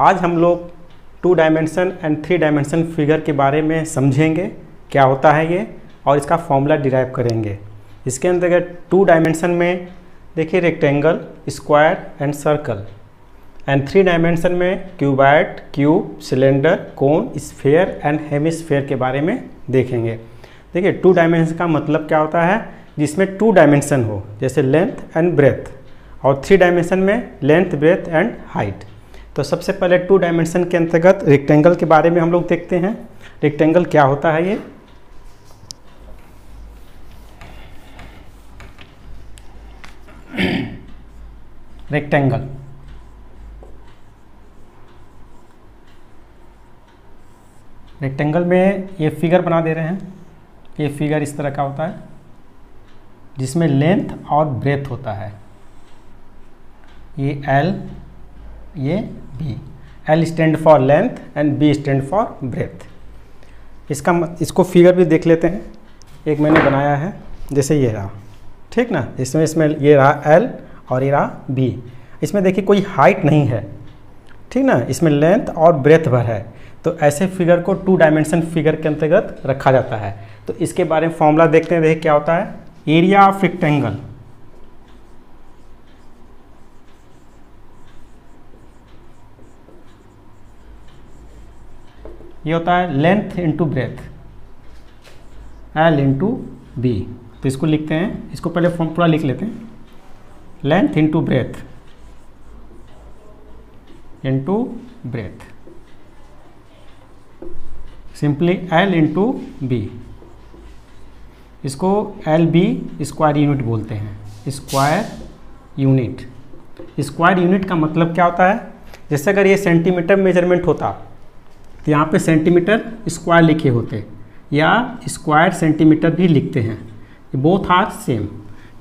आज हम लोग two dimension and three dimension figure के बारे में समझेंगे, क्या होता है ये, और इसका फॉर्मूला डिराइव करेंगे। इसके अंतर्गत टू डायमेंशन में देखिए rectangle square and circle and three dimension में cuboid cube cylinder cone sphere and hemisphere के बारे में देखेंगे। देखिए टू डायमेंशन का मतलब क्या होता है? जिसमें टू डायमेंशन हो, जैसे लेंथ एंड ब्रेथ और थ्री डायमेंशन में लेंथ ब्रेथ एंड हाइट तो सबसे पहले टू डायमेंशन के अंतर्गत रेक्टेंगल के बारे में हम लोग देखते हैं। रेक्टेंगल क्या होता है ये? रेक्टेंगल रेक्टेंगल में ये फिगर बना दे रहे हैं। ये फिगर इस तरह का होता है, जिसमें लेंथ और ब्रेथ होता है। ये एल ये B L stand for length and B stand for breadth इसका इसको फिगर भी देख लेते हैं। एक मैंने बनाया है, जैसे ये रहा। ठीक ना? इसमें इसमें ये रहा एल और ये रहा बी इसमें देखिए कोई हाइट नहीं है। ठीक ना? इसमें लेंथ और ब्रेथ भर है। तो ऐसे फिगर को टू डायमेंशन फिगर के अंतर्गत रखा जाता है। तो इसके बारे में फॉर्मूला देखते हैं, देखिए क्या होता है। एरिया ऑफ़ रेक्टेंगल ये होता है length into breadth, L into B. तो इसको लिखते हैं, इसको पहले फॉर्म पूरा लिख लेते हैं। Length into breadth into breadth. Simply L into B. इसको एल बी स्क्वायर यूनिट बोलते हैं, स्क्वायर यूनिट। स्क्वायर यूनिट का मतलब क्या होता है? जैसे अगर ये सेंटीमीटर मेज़रमेंट होता तो यहाँ पे सेंटीमीटर स्क्वायर लिखे होते या स्क्वायर सेंटीमीटर भी लिखते हैं। बोथ आर सेम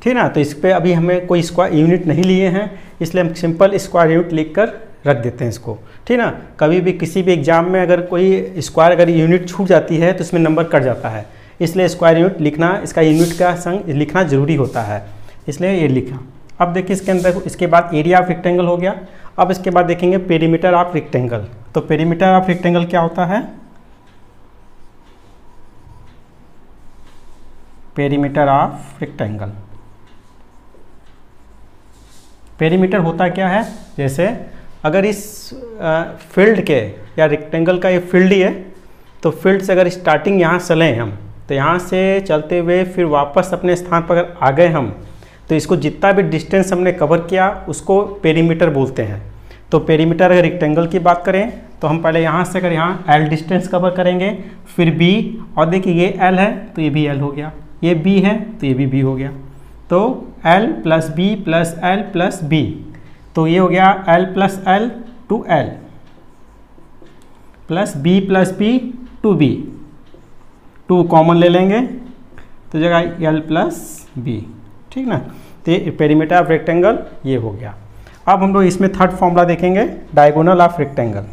ठीक ना? तो इस पर अभी हमें कोई स्क्वायर यूनिट नहीं लिए हैं, इसलिए हम सिंपल स्क्वायर यूनिट लिख कर रख देते हैं इसको। ठीक ना? कभी भी किसी भी एग्ज़ाम में अगर कोई स्क्वायर अगर यूनिट छूट जाती है तो इसमें नंबर कट जाता है। इसलिए स्क्वायर यूनिट लिखना, इसका यूनिट का संग लिखना ज़रूरी होता है। इसलिए ये लिखा। अब देखिए इसके अंदर, इसके बाद एरिया ऑफ़ रेक्टेंगल हो गया। अब इसके बाद देखेंगे पेरीमीटर ऑफ़ रेक्टेंगल तो पेरीमीटर ऑफ़ रेक्टेंगल क्या होता है? पेरीमीटर ऑफ़ रेक्टेंगल पेरीमीटर होता क्या है? जैसे अगर इस फ़ील्ड के या रेक्टेंगल का ये फ़ील्ड ही है तो फ़ील्ड से अगर स्टार्टिंग यहाँ चलें हम तो यहाँ से चलते हुए फिर वापस अपने स्थान पर अगर आ गए हम तो इसको जितना भी डिस्टेंस हमने कवर किया, उसको पेरीमीटर बोलते हैं। तो पेरीमीटर अगर रेक्टेंगल की बात करें तो हम पहले यहाँ से अगर यहाँ एल डिस्टेंस कवर करेंगे, फिर बी और देखिए ये एल है तो ये भी एल हो गया। ये बी है तो ये भी बी हो गया। तो L plus B plus L plus B तो ये हो गया L plus L two L plus B plus B two B two common ले लेंगे तो जगह एल प्लस बी ठीक ना? तो ये पेरीमीटर ऑफ़ रेक्टेंगल ये हो गया। अब हम लोग इसमें थर्ड फॉर्मूला देखेंगे diagonal of rectangle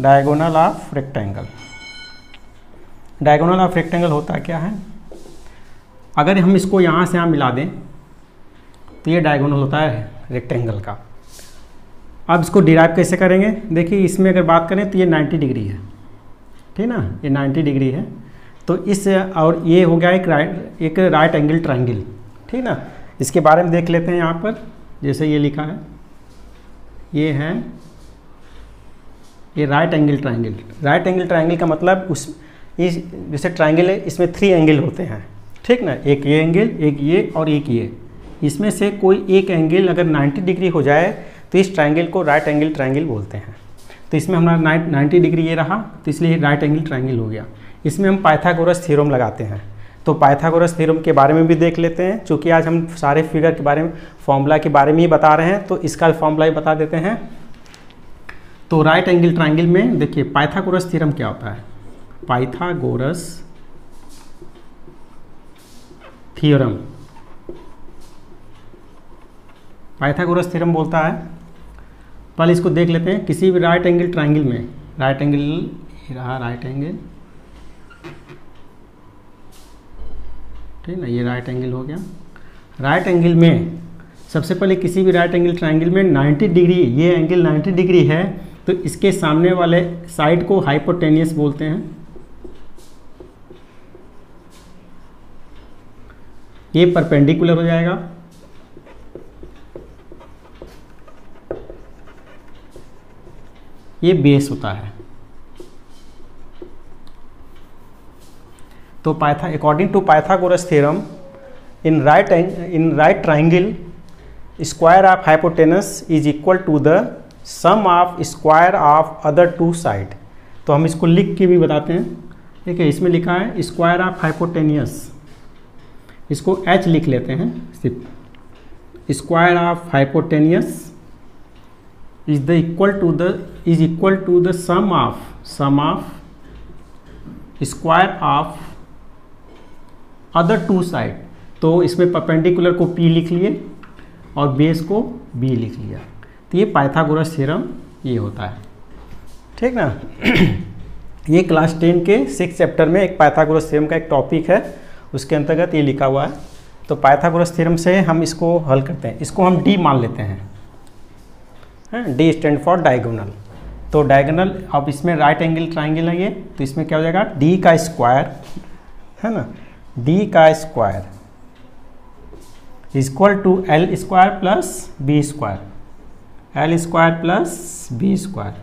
diagonal of rectangle diagonal of rectangle होता क्या है? अगर हम इसको यहाँ से यहाँ मिला दें तो ये डायगोनल होता है रेक्टेंगल का। अब इसको डिराइव कैसे करेंगे? देखिए, इसमें अगर बात करें तो ये 90 डिग्री है। ठीक ना? ये 90 डिग्री है। तो इस, और ये हो गया एक राइट एक राइट एंगल ट्राइंगल ठीक ना? इसके बारे में देख लेते हैं यहाँ पर, जैसे ये लिखा है। ये है, ये right angle triangle right angle triangle का मतलब उस, इस, जैसे ट्राइंगल है, इसमें थ्री एंगल होते हैं, ठीक ना? एक ये एंगल एक ये और एक ये। इसमें से कोई एक एंगल अगर 90 डिग्री हो जाए तो इस ट्राइंगल को राइट एंगल ट्राइंगल बोलते हैं। तो इसमें हमारा नाइन्टी डिग्री ये रहा तो इसलिए राइट एंगल ट्राइंगल हो गया। इसमें हम पाइथागोरस थ्योरम लगाते हैं। तो पाइथागोरस थ्योरम के बारे में भी देख लेते हैं। चूँकि आज हम सारे फिगर के बारे में, फॉर्मूला के बारे में ही बता रहे हैं तो इसका भी फॉर्मूला ही बता देते हैं। तो राइट एंगल ट्राइंगल में देखिए, पाइथागोरस थ्योरम क्या होता है? पाइथागोरस थ्योरम पाइथागोरस थ्योरम बोलता है। पहले इसको देख लेते हैं, किसी भी राइट एंगल ट्राइंगल में। राइट एंगल, रहा राइट एंगल। ठीक ना, ये राइट एंगल हो गया। राइट एंगल में सबसे पहले किसी भी राइट एंगल ट्राइंगल में 90 डिग्री ये एंगल 90 डिग्री है तो इसके सामने वाले साइड को हाइपोटेनियस बोलते हैं। ये परपेंडिकुलर हो जाएगा। ये बेस होता है। तो पाइथा according to Pythagoras theorem in right in right triangle square of hypotenuse is equal to the sum of square of other two side तो हम इसको लिख के भी बताते हैं। ठीक है, इसमें लिखा है स्क्वायर ऑफ़ हाइपोटेनियस इसको एच लिख लेते हैं, सिर्फ़। Square of hypotenuse is the equal to the is equal to the sum of sum of square of other two side तो इसमें परपेंडिकुलर को पी लिख लिए और बेस को बी लिख लिया। तो ये पाइथागोरस थ्योरम ये होता है। ठीक ना? ये क्लास टेन के सिक्स चैप्टर में एक पाइथागोरस थ्योरम का एक टॉपिक है। उसके अंतर्गत ये लिखा हुआ है। तो पाइथागोरस थ्योरम से हम इसको हल करते हैं। इसको हम डी मान लेते हैं। डी स्टैंड फॉर डायगोनल तो डायगोनल अब इसमें राइट एंगल ट्राइंगल है ये। तो इसमें क्या हो जाएगा? डी का स्क्वायर है ना? डी का square equal to L square plus B square L square plus B square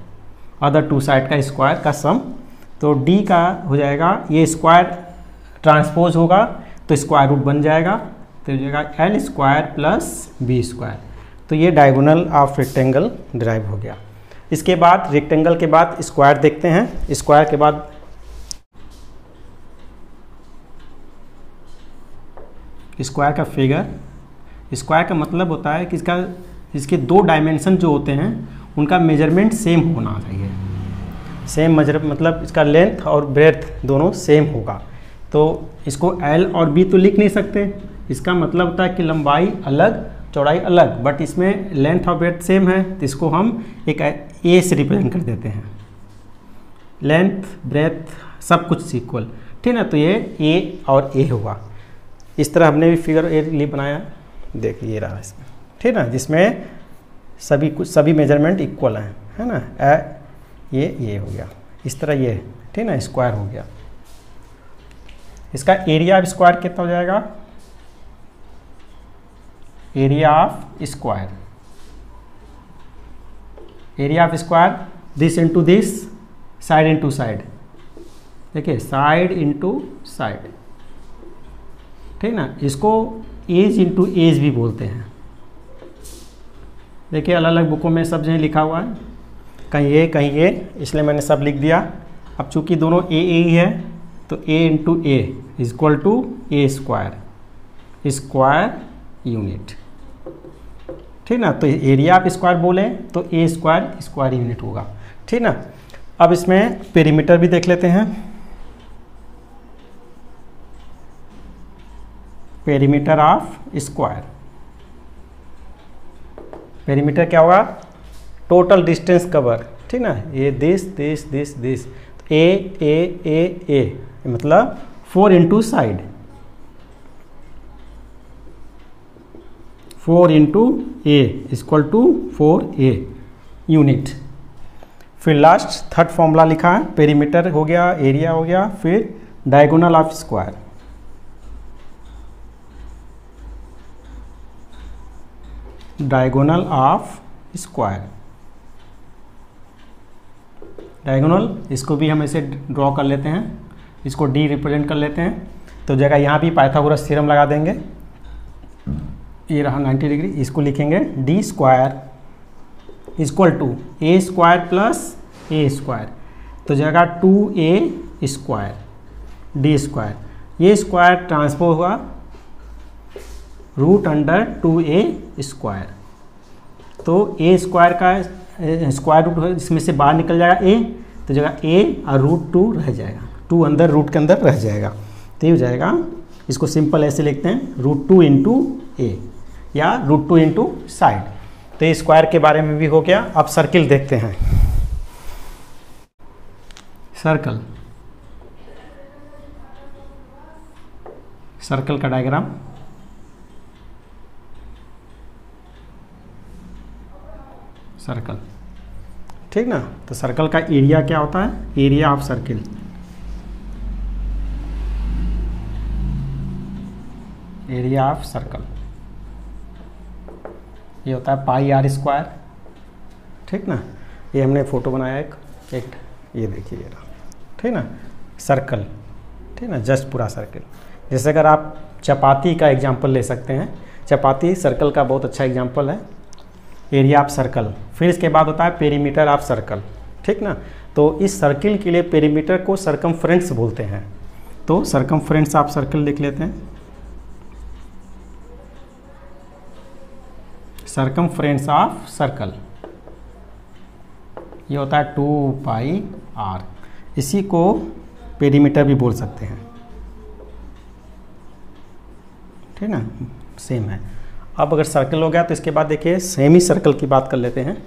other two side का स्क्वायर का सम तो डी का हो जाएगा, ये स्क्वायर ट्रांसपोज होगा तो स्क्वायर रूट बन जाएगा तो जाएगा L square plus B square तो ये डायगोनल ऑफ़ रेक्टेंगल ड्राइव हो गया. इसके बाद रेक्टेंगल के बाद स्क्वायर देखते हैं. स्क्वायर के बाद स्क्वायर का फिगर स्क्वायर का मतलब होता है कि इसका, इसके दो डायमेंशन जो होते हैं, उनका मेज़रमेंट सेम होना चाहिए। सेम मेजर मतलब इसका लेंथ और ब्रेथ दोनों सेम होगा। तो इसको एल और बी तो लिख नहीं सकते। इसका मतलब होता है कि लंबाई अलग, चौड़ाई अलग बट इसमें लेंथ और ब्रेथ सेम है। तो इसको हम एक ए से रिप्रेजेंट कर देते हैं। लेंथ ब्रेथ सब कुछ इक्वल ठीक है ना? तो ये ए और ए होगा। इस तरह हमने भी फिगर ए लिए बनाया। देखिए ये रहा इसमें। ठीक ना? जिसमें सभी कुछ, सभी मेज़रमेंट इक्वल हैं, है ना? ए ये ये हो गया। इस तरह ये, ठीक ना? स्क्वायर हो गया। इसका एरिया ऑफ़ स्क्वायर कितना हो जाएगा? Area of square area of square this into this side into side देखिए साइड इनटू साइड ठीक ना? इसको एज इंटू एज भी बोलते हैं। देखिए अलग अलग बुकों में सब जगह लिखा हुआ है। कहीं ए कहीं ए इसलिए मैंने सब लिख दिया। अब चूँकि दोनों ए ए ही है तो A into A is equal to A square square unit ठीक ना? तो एरिया आप स्क्वायर बोले तो ए स्क्वायर स्क्वायर यूनिट होगा। ठीक ना? अब इसमें पेरीमीटर भी देख लेते हैं। पेरीमीटर ऑफ़ स्क्वायर पेरीमीटर क्या होगा? टोटल डिस्टेंस कवर ठीक ना? ये this this this this A A A A मतलब four into side four into A equal to four A unit फिर लास्ट थर्ड फॉर्मूला लिखा है. पेरीमीटर हो गया एरिया हो गया, फिर diagonal of square diagonal of square diagonal इसको भी हम ऐसे ड्रॉ कर लेते हैं। इसको डी रिप्रेजेंट कर लेते हैं। तो जगह यहाँ भी पाइथागोरस थ्योरम लगा देंगे। ये रहा 90 डिग्री इसको लिखेंगे D square equal to A square plus A square तो जगह two A square D square ये स्क्वायर ट्रांसफोर हुआ root under two A square तो ए स्क्वायर का स्क्वायर रूट इसमें से बाहर निकल जाएगा ए तो जगह ए और रूट टू रह जाएगा। टू अंदर रूट के अंदर रह जाएगा। तो ये हो जाएगा, इसको सिंपल ऐसे लिखते हैं रूट टू इंटू ए या रूट टू इंटू साइड तो ये स्क्वायर के बारे में भी हो गया। अब सर्किल देखते हैं। सर्कल सर्कल का डायग्राम सर्कल ठीक ना? तो सर्कल का एरिया क्या होता है? Area of circle area of circle ये होता है पाई आर स्क्वायर ठीक ना? ये हमने फ़ोटो बनाया एक एक, ये देखिए ये ठीक ना? सर्कल ठीक ना? जस्ट पूरा सर्कल जैसे अगर आप चपाती का एग्जांपल ले सकते हैं। चपाती सर्कल का बहुत अच्छा एग्जांपल है। एरिया ऑफ़ सर्कल फिर इसके बाद होता है पेरीमीटर ऑफ़ सर्कल ठीक ना? तो इस सर्किल के लिए पेरीमीटर को सरकमफ्रेंस बोलते हैं। तो सरकमफ्रेंस ऑफ़ सर्कल लिख लेते हैं। सरकमफ्रेंस ऑफ़ सर्कल ये होता है टू पाई आर इसी को पेरीमीटर भी बोल सकते हैं। ठीक ना? सेम है। अब अगर सर्कल हो गया तो इसके बाद देखिए सेमी सर्कल की बात कर लेते हैं।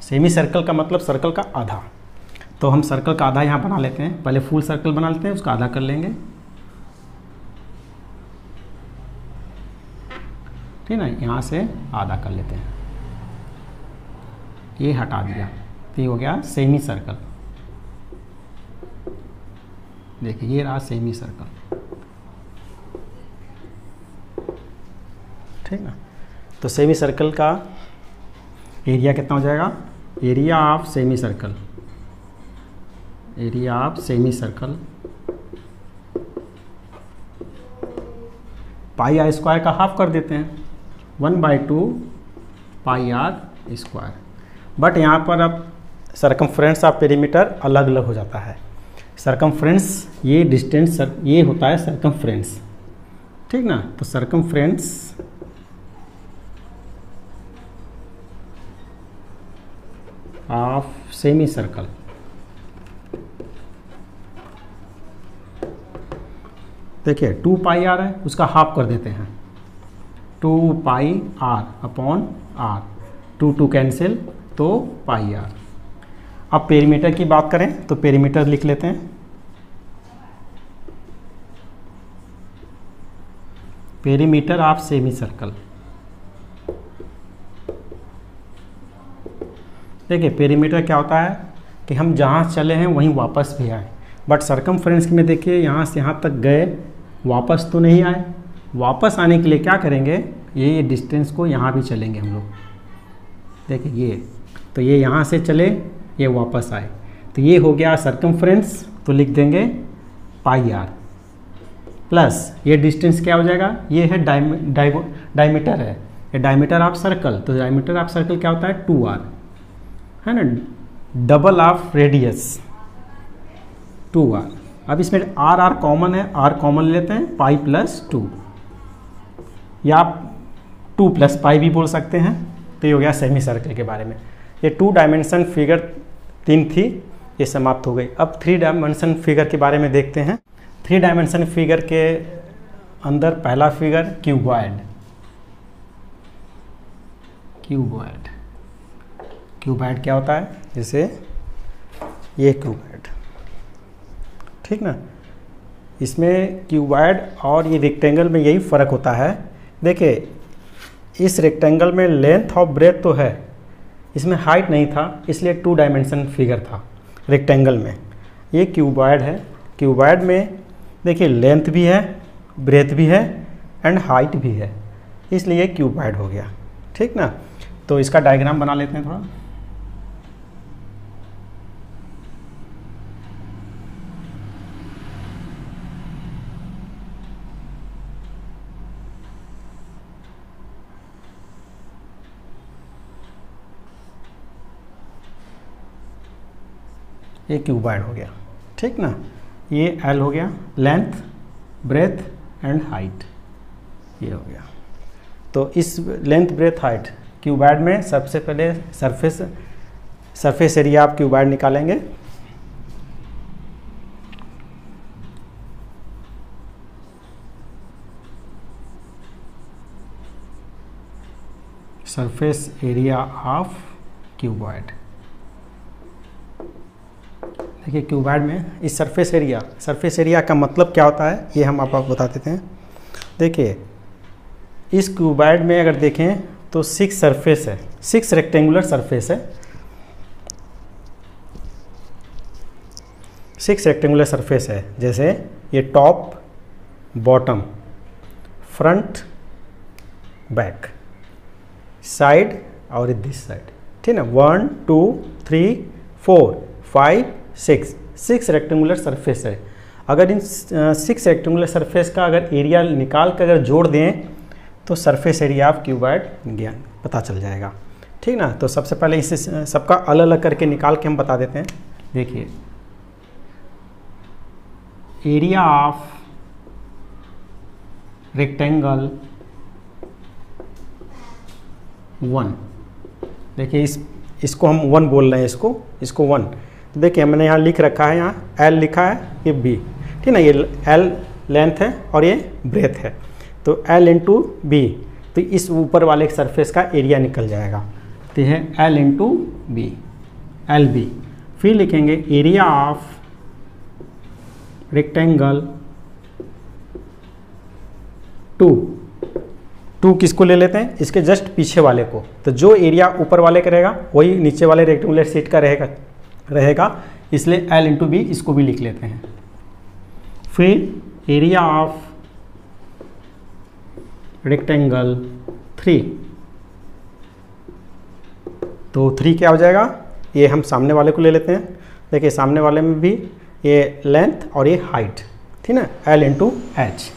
सेमी सर्कल का मतलब सर्कल का आधा। तो हम सर्कल का आधा यहाँ बना लेते हैं। पहले फुल सर्कल बना लेते हैं, उसका आधा कर लेंगे। ठीक ना? यहाँ से आधा कर लेते हैं। ये हटा दिया। तो ये हो गया सेमी सर्कल देखिए, ये रहा सेमी सर्कल ठीक ना? तो सेमी सर्कल का एरिया कितना हो जाएगा? Area of semi circle area of semi circle pi R square का हाफ़ कर देते हैं। One by two pi R square but यहाँ पर अब सरकम फ्रेंड्स ऑफ़ पेरीमीटर अलग अलग हो जाता है। सरकम फ्रेंड्स ये डिस्टेंस ये होता है सरकम फ्रेंड्स ठीक ना? तो सरकमफ्रेंस ऑफ़ सेमी सर्कल देखिए टू पाई आर है, उसका हाफ़ कर देते हैं। Two pi R upon R two two cancel तो पाई आर अब पेरीमीटर की बात करें तो पेरीमीटर लिख लेते हैं। पेरीमीटर ऑफ़ सेमी सर्कल देखिए पेरीमीटर क्या होता है कि हम जहाँ चले हैं, वहीं वापस भी आए। बट सरकम में देखिए, यहाँ से यहाँ तक गए, वापस तो नहीं आए। वापस आने के लिए क्या करेंगे? ये ये डिस्टेंस को यहाँ भी चलेंगे हम लोग। देखिए, ये तो ये यहाँ से चले, ये वापस आए। तो ये हो गया सरकमफ्रेंस तो लिख देंगे पाई आर। प्लस ये डिस्टेंस क्या हो जाएगा? ये है डायमीटर है। ये डायमीटर ऑफ़ सर्कल तो डायमीटर ऑफ़ सर्कल क्या होता है? टू आर है ना double of radius two R अब इसमें आर आर कॉमन है आर कॉमन लेते हैं पाई प्लस टू या आप टू प्लस पाई भी बोल सकते हैं तो ये हो गया सेमी सर्कल के बारे में। ये टू डायमेंशन फिगर तीन थी, ये समाप्त हो गई। अब थ्री डायमेंशन फिगर के बारे में देखते हैं। थ्री डायमेंशन फिगर के अंदर पहला फिगर क्यूबॉइड क्यूबॉइड क्यूबॉइड क्या होता है? जैसे ये क्यूबॉइड। ठीक ना? इसमें क्यूबॉइड और ये रेक्टेंगल में यही फ़र्क होता है। देखिए, इस रेक्टेंगल में लेंथ और ब्रेथ तो है, इसमें हाइट नहीं था, इसलिए टू डायमेंशन फिगर था रेक्टेंगल में। ये क्यूबॉइड है। क्यूबॉइड में देखिए लेंथ भी है ब्रेथ भी है एंड हाइट भी है, इसलिए क्यूबॉइड हो गया। ठीक ना? तो इसका डायग्राम बना लेते हैं थोड़ा। ये क्यूबॉइड हो गया। ठीक ना? ये एल हो गया। लेंथ ब्रेथ एंड हाइट ये हो गया। तो इस लेंथ ब्रेथ हाइट क्यूबॉइड में सबसे पहले सरफेस सरफेस एरिया आप क्यूबॉइड निकालेंगे। सरफेस एरिया ऑफ़ क्यूबॉइड देखिए, क्यूबॉइड में इस सरफेस एरिया सरफेस एरिया का मतलब क्या होता है, ये हम आपको बता देते हैं। देखिए, इस क्यूबाइड में अगर देखें तो सिक्स सरफेस है। सिक्स रेक्टेंगुलर सरफेस है। सिक्स रेक्टेंगुलर सरफेस है। जैसे ये top bottom front back side और दिस साइड ठीक है one two three four five six six rectangular surface है। अगर इन सिक्स रेक्टेंगुलर सरफेस का अगर एरिया निकाल कर अगर जोड़ दें तो सरफेस एरिया ऑफ़ क्यूबाइड ज्ञान पता चल जाएगा। ठीक ना? तो सबसे पहले इसे सबका अलग अलग करके निकाल के हम बता देते हैं। देखिए। एरिया ऑफ़ रेक्टेंगल वन देखिए इस, इसको हम वन बोल रहे हैं इसको इसको वन देखिए मैंने यहाँ लिख रखा है, यहाँ एल लिखा है, ये बी ठीक ना, ये एल लेंथ है और ये ब्रेथ है। तो एल इंटू बी तो इस ऊपर वाले सरफेस का एरिया निकल जाएगा। तो है L into B L B फिर लिखेंगे area of rectangle two two किसको ले लेते हैं? इसके जस्ट पीछे वाले को। तो जो एरिया ऊपर वाले का रहेगा, वही नीचे वाले रेक्टेंगुलर सीट का रहेगा। रहेगा, इसलिए एल इंटू बी इसको भी लिख लेते हैं। फिर एरिया ऑफ़ रेक्टेंगल थ्री तो थ्री क्या हो जाएगा? ये हम सामने वाले को ले लेते हैं। देखिए, सामने वाले में भी ये लेंथ और ये हाइट ठीक ना? L into H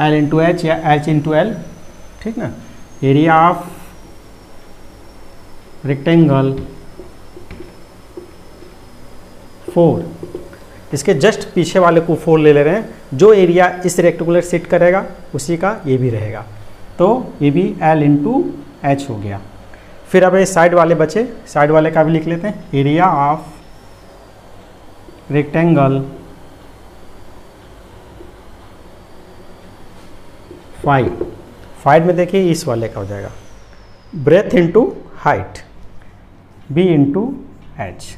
L into H या एच इंटू एल ठीक ना? Area of rectangle four. इसके जस्ट पीछे वाले को फोर ले ले रहे हैं। जो एरिया इस रेक्टेंगुलर सेट करेगा, उसी का ये भी रहेगा। तो ये भी एल इंटू एच हो गया। फिर अब ये साइड वाले बचे। साइड वाले का भी लिख लेते हैं। Area of rectangle five five में देखिए, इस वाले का हो जाएगा। Breadth into height B into H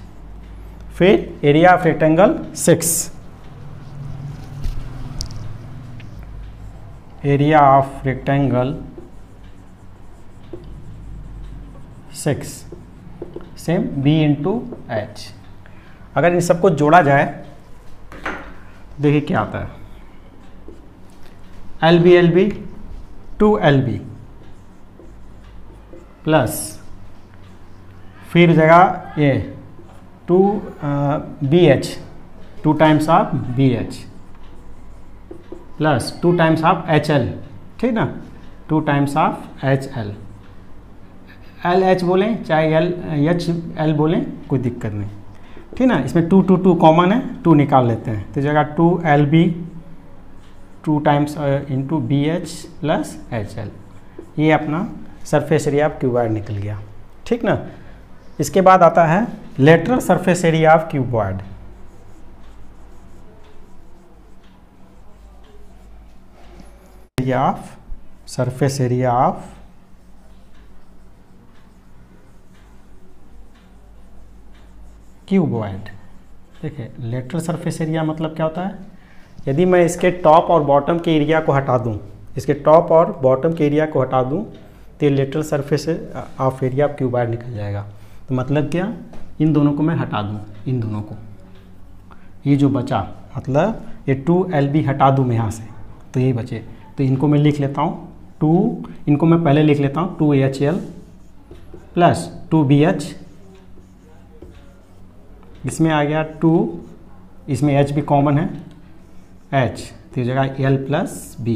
फिर area of rectangle six area of rectangle six same B into H अगर इन सबको जोड़ा जाए, देखिए क्या आता है। L B L B two L B plus फिर जगह ये two B H two times of B H plus two times of H L ठीक ना? Two times of H L L H बोलें, चाहे एल एच एल बोलें, कोई दिक्कत नहीं। ठीक ना? इसमें टू टू टू कॉमन है टू निकाल लेते हैं। तो जगह two L B two times into B H plus H L ये अपना सरफेस एरिया ऑफ़ क्यूबॉइड निकल गया। ठीक ना? इसके बाद आता है lateral surface area of cuboid area of surface area of cuboid देखिए लेटरल सरफेस एरिया मतलब क्या होता है? यदि मैं इसके टॉप और बॉटम के एरिया को हटा दूँ, इसके टॉप और बॉटम के एरिया को हटा दूँ तो lateral surface of area of cuboid निकल जाएगा। तो मतलब क्या? इन दोनों को मैं हटा दूँ, इन दोनों को। ये जो बचा मतलब ये टू एल बी हटा दूँ मैं यहाँ से तो यही बचे। तो इनको मैं लिख लेता हूँ, टू, इनको मैं पहले लिख लेता हूँ, two H L plus two B H इसमें आ गया टू, इसमें एच भी कॉमन है। एच तो जगह एल प्लस बी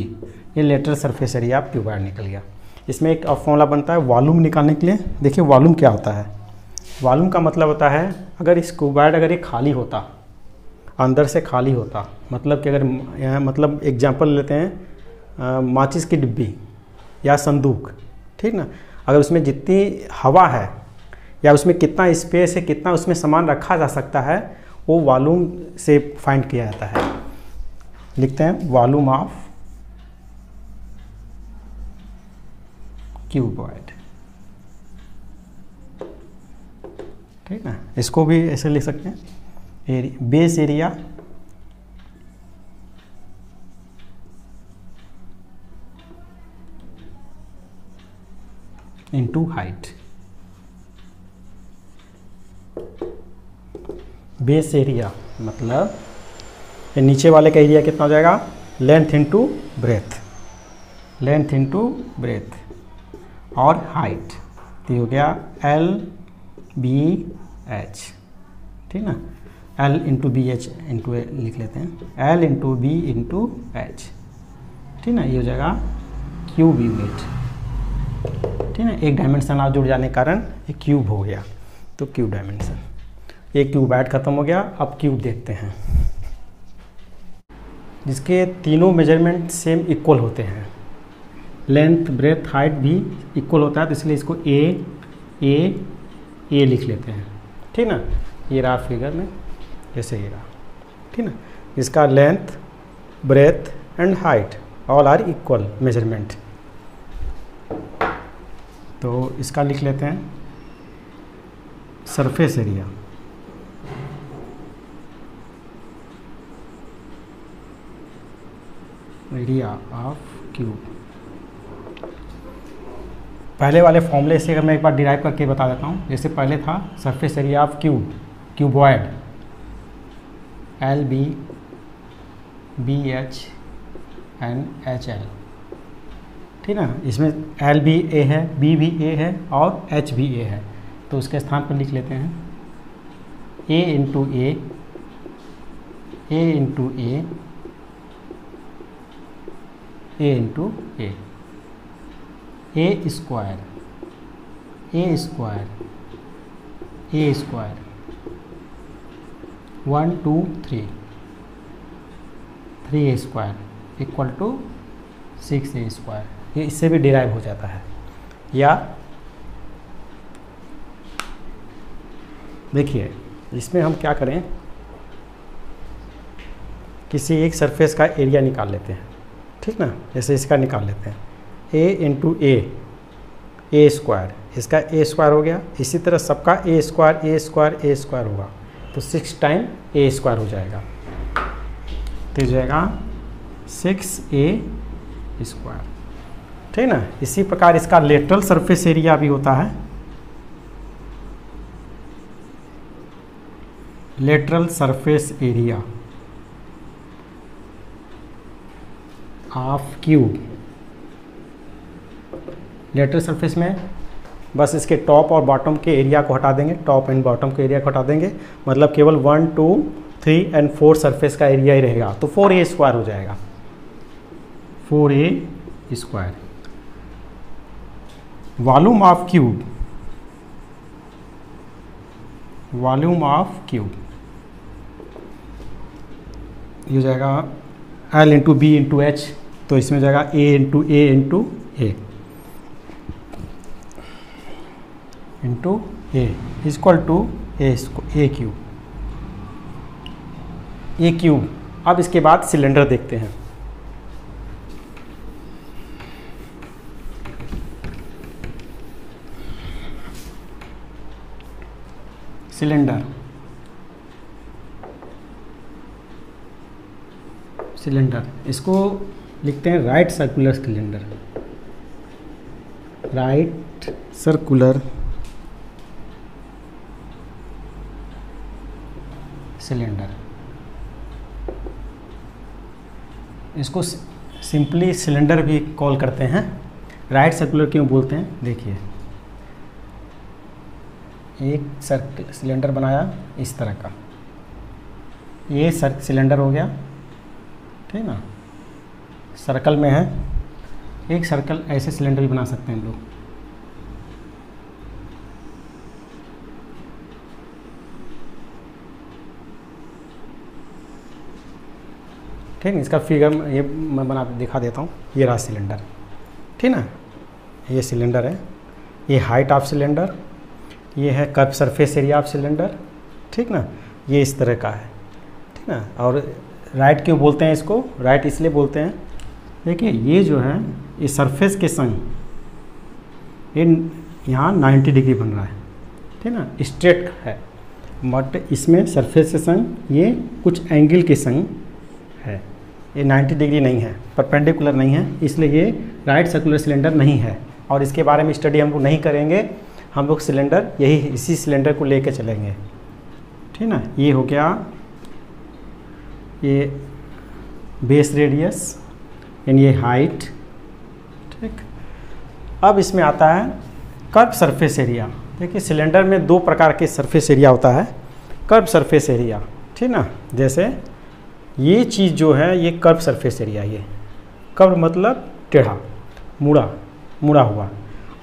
ये लेटर सरफेस एरिया आप क्यूबाइड निकल गया। इसमें एक फॉर्मूला बनता है वॉल्यूम निकालने के लिए। देखिए वॉल्यूम क्या होता है? वॉल्यूम का मतलब होता है, अगर इस क्यूबाइड अगर ये खाली होता, अंदर से खाली होता मतलब कि अगर यहाँ मतलब एग्जांपल लेते हैं माचिस की डिब्बी या संदूक, ठीक ना? अगर उसमें जितनी हवा है, या उसमें कितना स्पेस है, कितना उसमें सामान रखा जा सकता है, वो वॉल्यूम से फाइंड किया जाता है। लिखते हैं वॉल्यूम ऑफ़ क्यूबॉइड। ठीक ना इसको भी ऐसे लिख सकते हैं। Area base area into height base area मतलब नीचे वाले का एरिया कितना हो जाएगा? Length into breadth length into breadth और हाइट तो हो गया एल बी एच ठीक ना? L into B H into लिख लेते हैं। L into B into H ठीक ना? ये हो जाएगा क्यूब यूनिट ठीक है एक डायमेंशन आप जुड़ जाने के कारण ये क्यूब हो गया तो क्यूब डायमेंशन एक क्यूब ऐड खत्म हो गया, अब क्यूब देखते हैं। जिसके तीनों मेज़रमेंट सेम इक्वल होते हैं। लेंथ ब्रेथ हाइट भी इक्वल होता है तो इसलिए इसको ए ए ए लिख लेते हैं। ठीक ना? ये रहा फिगर में जैसे ये रहा। ठीक ना? इसका length breadth and height all are equal measurement तो इसका लिख लेते हैं। Surface area area of cube पहले वाले फॉर्मूले से अगर मैं एक बार डिराइव करके बता देता हूँ, जैसे पहले था surface area of cube cuboid L B B H and H L ठीक ना? इसमें एल भी ए है बी भी ए है, और एच भी ए है। तो उसके स्थान पर लिख लेते हैं। A into A A into A A into A A square A square A square one two three three A square equal to six A square ये इससे भी डिराइव हो जाता है। या देखिए, इसमें हम क्या करें? किसी एक सरफेस का एरिया निकाल लेते हैं। ठीक ना? जैसे इसका निकाल लेते हैं। A into A A square इसका ए स्क्वायर हो गया। इसी तरह सबका A square A square A square होगा। तो सिक्स टाइम ए स्क्वायर हो जाएगा। तो जाएगा सिक्स ए स्क्वायर ठीक ना? इसी प्रकार इसका लेटरल सरफेस एरिया भी होता है। Lateral surface area of cube lateral surface में। बस इसके टॉप और बॉटम के एरिया को हटा देंगे। टॉप एंड बॉटम के एरिया को हटा देंगे। मतलब केवल one, two, three and four surface का एरिया ही रहेगा। तो फोर ए स्क्वायर हो जाएगा। Four A square. Volume of cube. Volume of cube. ये जाएगा L into B into H. तो इसमें जाएगा A into A into A. Into A equal to A A cube A cube अब इसके बाद सिलेंडर देखते हैं। सिलेंडर सिलेंडर इसको लिखते हैं right circular cylinder right circular cylinder. इसको सिंपली सिलेंडर भी कॉल करते हैं। राइट सर्कुलर क्यों बोलते हैं? देखिए। एक सर्कल सिलेंडर बनाया इस तरह का। ये सर, सिलेंडर हो गया। ठीक ना? सर्कल में है। एक सर्कल ऐसे सिलेंडर भी बना सकते हैं हम लोग। ठीक है, इसका फिगर ये मैं बना, दिखा देता हूँ। ये रहा सिलेंडर ठीक ना? ये सिलेंडर है। ये हाइट ऑफ़ सिलेंडर ये है curve surface area of cylinder ठीक ना? ये इस तरह का है। ठीक ना? और राइट क्यों बोलते हैं इसको? राइट इसलिए बोलते हैं। देखिए, ये जो है, ये सरफेस के संग, ये यहाँ 90 डिग्री बन रहा है। ठीक ना? स्ट्रेट है। बट इसमें सरफेस के संग, ये कुछ एंगल के संग ये 90 डिग्री नहीं है, परपेंडिकुलर नहीं है, इसलिए ये राइट सर्कुलर सिलेंडर नहीं है। और इसके बारे में स्टडी हम लोग नहीं करेंगे, हम लोग सिलेंडर यही, इसी सिलेंडर को लेके चलेंगे। ठीक ना? ये हो गया, ये बेस रेडियस, यानी ये हाइट, ठीक? अब इसमें आता है कर्व सरफेस एरिया। देखिए, सिलेंडर में दो प्रकार के सरफेस एरिया होता है, कर्व सरफेस एरिया, ठीक ना? जैसे ये चीज़ जो है, ये कर्व सरफेस एरिया ये। कर्व मतलब टेढ़ा, मुड़ा मुड़ा हुआ।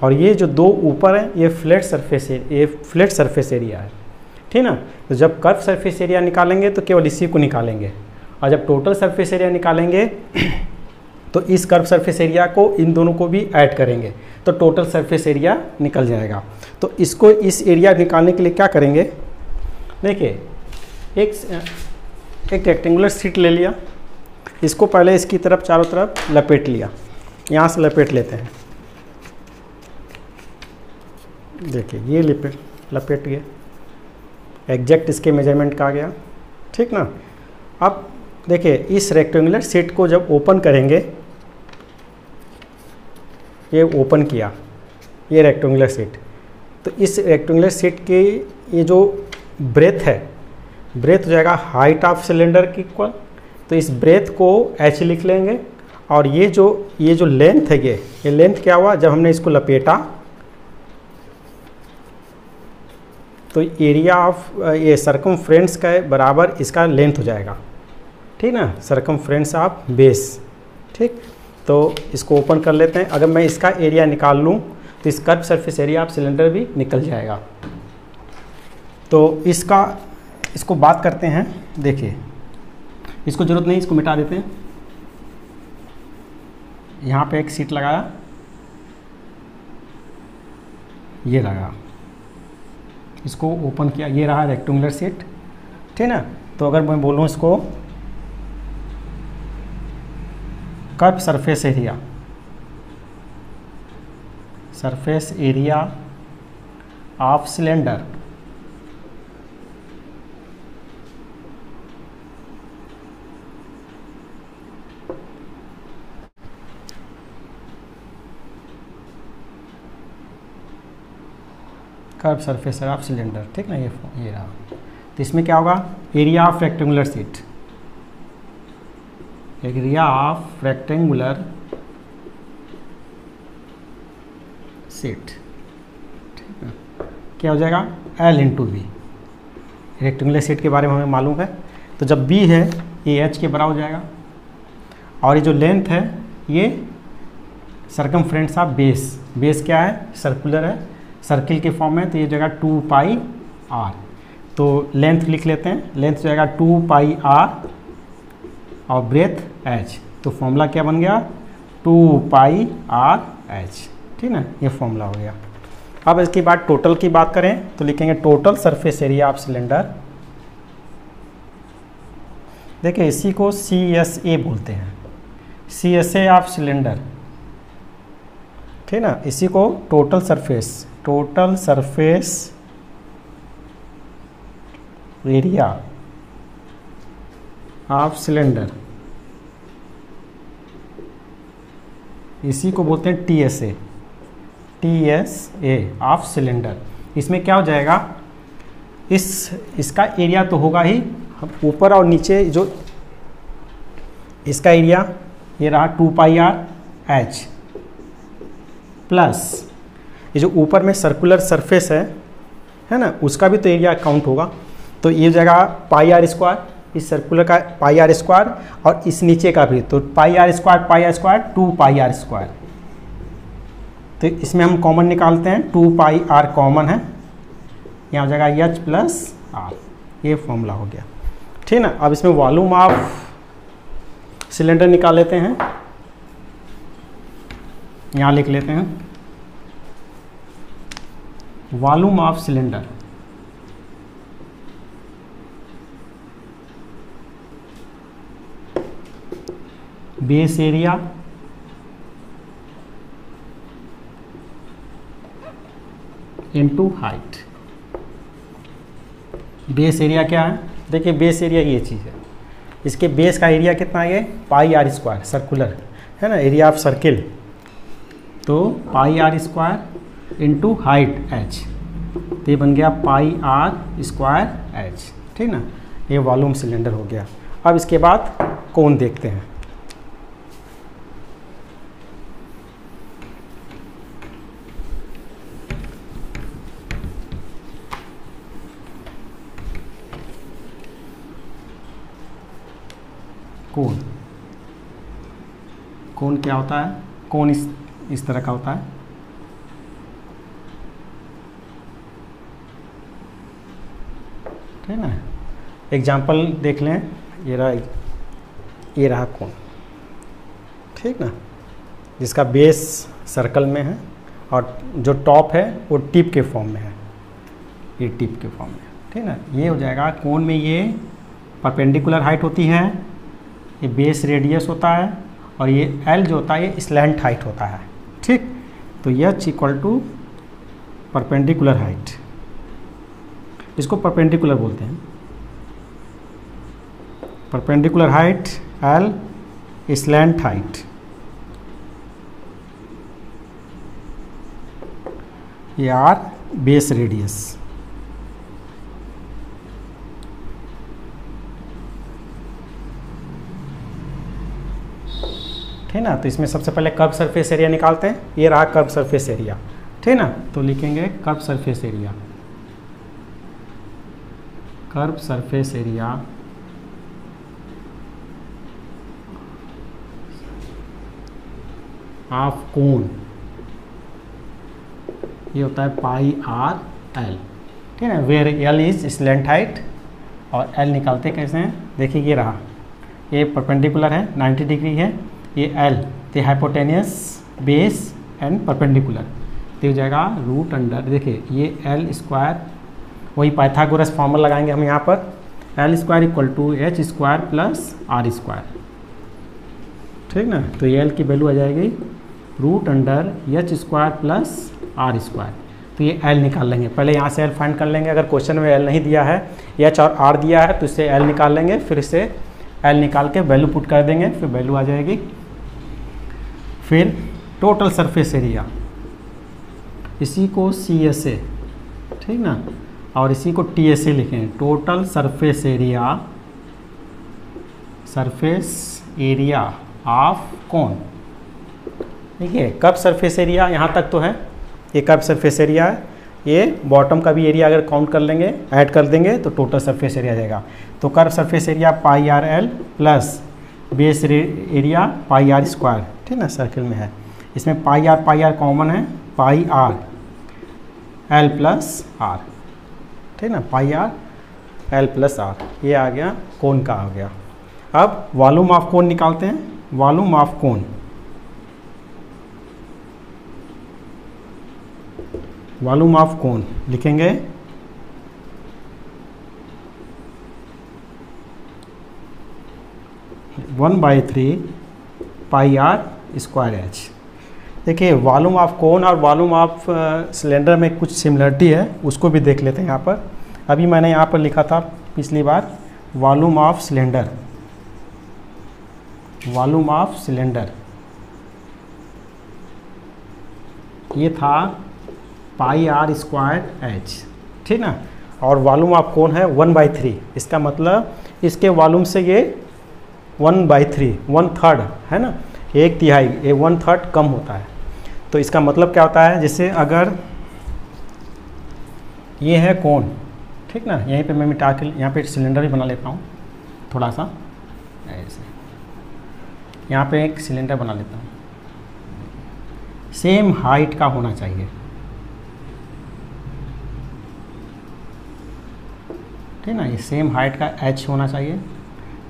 और ये जो दो ऊपर है, ये फ्लैट सरफेस ये फ्लैट सरफेस एरिया है। ठीक ना? तो जब कर्व सरफेस एरिया निकालेंगे तो केवल इसी को निकालेंगे। और जब टोटल सरफेस एरिया निकालेंगे तो इस कर्व सरफेस एरिया को, इन दोनों को भी ऐड करेंगे। तो टोटल सरफेस एरिया निकल जाएगा। तो इसको इस एरिया निकालने के लिए क्या करेंगे? देखिए, एक एक रेक्टेंगुलर सीट ले लिया। इसको पहले इसकी तरफ़, चारों तरफ़ लपेट लिया। यहाँ से लपेट लेते हैं। देखिए, ये लपेट लपेट गया। एग्जैक्ट इसके मेज़रमेंट का आ गया। ठीक ना? अब देखिए, इस रेक्टेंगुलर सीट को जब ओपन करेंगे, ये ओपन किया, ये रेक्टेंगुलर सीट तो इस रेक्टेंगुलर सीट की ये जो ब्रेथ है ब्रेथ हो जाएगा हाइट ऑफ़ सिलेंडर की इक्वल तो इस ब्रेथ को एच लिख लेंगे। और ये जो ये जो लेंथ है ये ये लेंथ क्या हुआ? जब हमने इसको लपेटा तो एरिया ऑफ़ ये सरकम फ्रेंड्स का बराबर इसका लेंथ हो जाएगा। ठीक ना? सरकम फ्रेंड्स ऑफ़ बेस ठीक? तो इसको ओपन कर लेते हैं। अगर मैं इसका एरिया निकाल लूँ तो इस curve surface area of cylinder भी निकल जाएगा। तो इसका इसको बात करते हैं, देखिए। इसको ज़रूरत नहीं, इसको मिटा देते हैं। यहाँ पे एक सीट लगाया। ये लगा इसको ओपन किया। ये रहा रेक्टेंगुलर सीट ठीक ना? तो अगर मैं बोलूँ इसको curve surface area surface area of cylinder curve surface of cylinder ठीक ना ये ये रहा। तो इसमें क्या होगा? Area of rectangular sheet area of rectangular sheet ठीक है क्या हो जाएगा? L into B rectangular sheet के बारे में हमें मालूम है। तो जब बी है, ये एच के बराबर हो जाएगा। और ये जो लेंथ है, ये circumference of base base क्या है? सर्कुलर है। सर्किल के फॉर्म में तो ये जगह टू पाई आर। तो लेंथ लिख लेते हैं। लेंथ जाएगा टू पाई आर और ब्रेथ एच। तो फॉर्मूला क्या बन गया? Two pi R H. ठीक ना? ये फॉर्मूला हो गया। अब इसके बाद टोटल की बात करें तो लिखेंगे total surface area of cylinder. देखिए, इसी को सी एस ए बोलते हैं। C S A of cylinder. ठीक ना? इसी को total surface total surface area of cylinder इसी को बोलते हैं T S A T S A of cylinder इसमें क्या हो जाएगा? इस, इसका एरिया तो होगा ही ऊपर और नीचे जो, इसका एरिया ये रहा two pi R H plus, ये जो ऊपर में सर्कुलर सरफेस है है ना, उसका भी तो एरिया काउंट होगा। तो ये जगह पाई आर स्क्वायर इस सर्कुलर का पाई आर स्क्वायर और इस नीचे का भी तो pi R square pi R square two pi R square तो इसमें हम कॉमन निकालते हैं टू पाई आर कॉमन है। यहाँ जगह एच प्लस आर ये फॉर्मूला हो गया। ठीक ना, अब इसमें वॉल्यूम ऑफ़ सिलेंडर निकाल लेते हैं। यहाँ लिख लेते हैं। Volume of cylinder. Base area. Into height base area क्या है? देखिए, बेस एरिया ये चीज़ है। इसके बेस का एरिया कितना है? पाई आर स्क्वायर सर्कुलर है ना? एरिया ऑफ़ सर्किल तो pi R square into height H. तो ये बन गया पाई आर स्क्वायर एच, ठीक ना? ये वॉल्यूम सिलेंडर हो गया। अब इसके बाद कौन देखते हैं। कौन कौन क्या होता है? कौन इस इस तरह का होता है। ठीक है ना? एग्ज़ाम्पल देख लें। ये रहा ये रहा कौन ठीक ना? जिसका बेस सर्कल में है और जो टॉप है, वो टिप के फॉर्म में है। ये टिप के फॉर्म में ठीक ना? ये हो जाएगा कौन में ये परपेंडिकुलर हाइट होती है, ये बेस रेडियस होता है और ये एल जो होता है, ये स्लैंट हाइट होता है। ठीक? तो H equal to perpendicular height इसको परपेंडिकुलर बोलते हैं। Perpendicular height L slant height ये आर बेस रेडियस ठीक ना? तो इसमें सबसे पहले कर्व सरफेस एरिया निकालते हैं। ये रहा कर्व सरफेस एरिया ठीक ना? तो लिखेंगे curve surface area curve surface area of cone ये होता है पाई आर एल। ठीक है where L is slant height और एल निकालते कैसे हैं? देखिए ये रहा। ये परपेंडिकुलर है 90 डिग्री है। ये एल तो हाइपोटेनियस बेस एंड परपेंडिकुलर तो हो जाएगा रूट अंडर देखिए, ये एल स्क्वायर वही पाइथागोरस फॉर्मूला लगाएँगे हम यहाँ पर। L square equal to H square plus R square ठीक ना? तो ये एल की वैल्यू आ जाएगी root under H square plus R square तो ये एल निकाल लेंगे। पहले यहाँ से एल फाइंड कर लेंगे। अगर क्वेश्चन में एल नहीं दिया है एच और आर दिया है तो इससे एल निकाल लेंगे, फिर इससे एल निकाल के वैल्यू पुट कर देंगे, फिर वैल्यू आ जाएगी फिर टोटल सरफेस एरिया इसी को सी एस ए ठीक ना? और इसी को टी एस ए लिखें। Total surface area surface area of cone? ठीक है कब सरफेस एरिया यहाँ तक तो है। ये कब सरफेस एरिया है। ये बॉटम का भी एरिया अगर काउंट कर लेंगे ऐड कर देंगे तो टोटल सरफेस एरिया जाएगा। तो curve surface area pi R L plus base area pi R square, ठीक ना सर्किल में है। इसमें pi R pi R common है, pi R L plus R ठीक ना, pi R L plus R ये आ गया कोन का आ गया। अब वॉल्यूम ऑफ़ कोन निकालते हैं, volume of cone volume of cone लिखेंगे one by three pi R square H. देखिए, वॉल्यूम ऑफ़ कोन और वॉल्यूम ऑफ़ सिलेंडर में कुछ सिमिलरिटी है, उसको भी देख लेते हैं यहाँ पर। अभी मैंने यहाँ पर लिखा था पिछली बार, volume of cylinder. Volume of cylinder. ये था पाई आर स्क्वायर एच, ठीक ना? और वॉल्यूम ऑफ़ कोन है वन बाई थ्री। इसका मतलब इसके वॉल्यूम से ये one by three, one third, है ना? एक तिहाई, ये वन थर्ड कम होता है। तो इसका मतलब क्या होता है? जैसे अगर ये है कोन ठीक ना? यहीं पे मैं मिटा के, यहाँ पे सिलेंडर भी बना लेता हूँ, थोड़ा सा। ऐसे यहाँ पे एक सिलेंडर बना लेता हूँ। सेम हाइट का होना चाहिए। ठीक ना? ये सेम हाइट का एच होना चाहिए।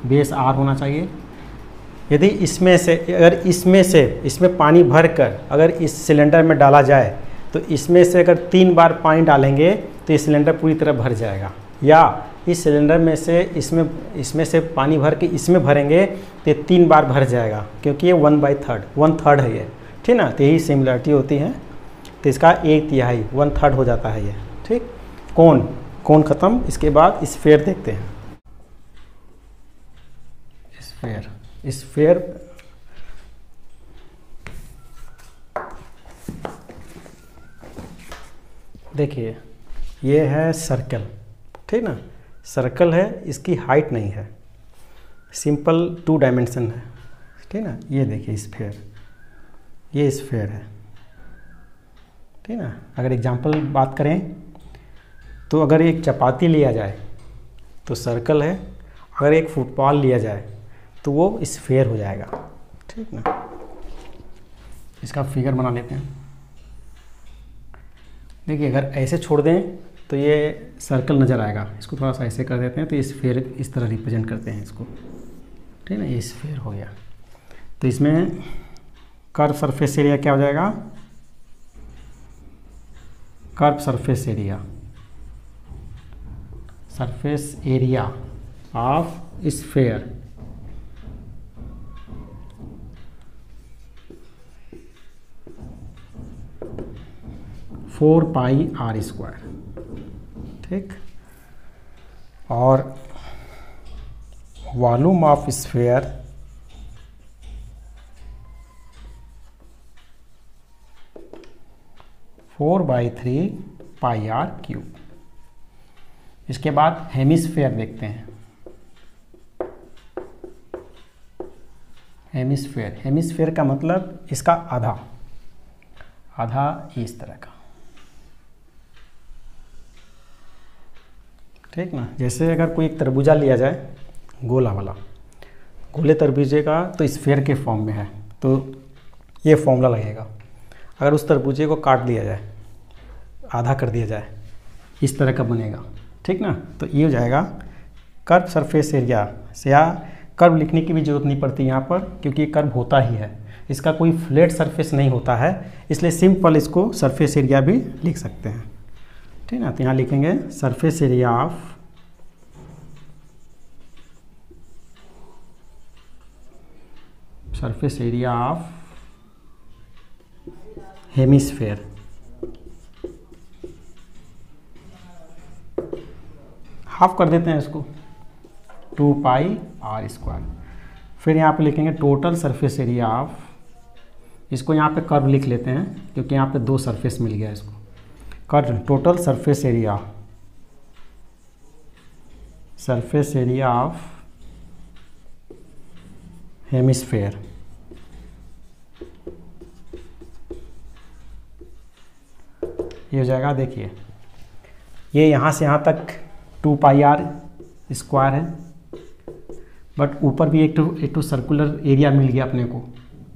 बेस आर होना चाहिए। यदि इसमें से, अगर इसमें से, इसमें पानी भर कर अगर इस सिलेंडर में डाला जाए तो इसमें से अगर तीन बार पानी डालेंगे तो ये सिलेंडर पूरी तरह भर जाएगा। या इस सिलेंडर में से, इसमें इसमें से पानी भर के इसमें भरेंगे तो ये तीन बार भर जाएगा, क्योंकि ये one by third one third है ये। ठीक ना? तो यही सिमिलरिटी होती है। तो इसका एक तिहाई वन थर्ड हो जाता है ये। ठीक? कौन? कौन ख़त्म? इसके बाद स्फेयर देखते हैं। स्फेयर स्फेयर देखिए, ये है सर्कल ठीक ना? सर्कल है, इसकी हाइट नहीं है। सिंपल टू डायमेंशन है, ठीक ना? ये देखिए स्फेयर ये स्फेयर है। ठीक ना? अगर एग्जांपल बात करें तो अगर एक चपाती लिया जाए तो सर्कल है। अगर एक फुटबॉल लिया जाए तो वो स्फेयर हो जाएगा। ठीक ना। इसका फिगर बना लेते हैं। देखिए अगर ऐसे छोड़ दें तो ये सर्कल नज़र आएगा। इसको थोड़ा सा ऐसे कर देते हैं तो ये स्फेयर इस तरह रिप्रेजेंट करते हैं इसको। ठीक है ना ये स्फेयर हो गया। तो इसमें कर्व सरफेस एरिया क्या हो जाएगा? Curve surface area surface area of sphere four pi R square. ठीक? और volume of sphere four by three pi R cube. इसके बाद हेमिस्फेयर देखते हैं। हेमिस्फेयर। हेमिस्फेयर का मतलब इसका आधा। आधा इस तरह का। ठीक ना? जैसे अगर कोई एक तरबूजा लिया जाए, गोला वाला। गोले तरबूजे का तो स्फेयर के फॉर्म में है तो ये फॉर्मूला लगेगा। अगर उस तरबूजे को काट दिया जाए, आधा कर दिया जाए, इस तरह का बनेगा। ठीक ना? तो ये हो जाएगा कर्व सरफेस एरिया से या कर्व लिखने की भी ज़रूरत नहीं पड़ती यहाँ पर, क्योंकि कर्व होता ही है। इसका कोई फ्लैट सरफेस नहीं होता है, इसलिए सिंपल इसको सरफेस एरिया भी लिख सकते हैं। ठीक ना? तो यहाँ लिखेंगे surface area of surface area of hemisphere half कर देते हैं इसको। Two pi R square. फिर यहाँ पे लिखेंगे टोटल सरफेस एरिया ऑफ़ इसको यहाँ पे कर्व लिख लेते हैं, क्योंकि यहाँ पे दो सरफेस मिल गया इसको। Curve total surface area surface area of hemisphere ये हो जाएगा, देखिए। ये यहाँ से यहाँ तक टू पाई आर स्क्वायर है। बट ऊपर भी एक टू, एक तो सर्कुलर एरिया मिल गया अपने को।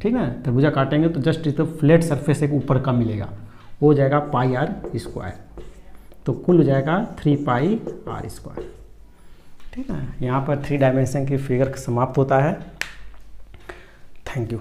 ठीक है तरबूजा काटेंगे तो जस्ट इस फ्लैट सरफेस एक ऊपर का मिलेगा। वो हो जाएगा पाई आर स्क्वायर। तो कुल हो जाएगा थ्री पाई आर स्क्वायर। ठीक है? यहाँ पर थ्री डायमेंशन की फिगर समाप्त होता है। Thank you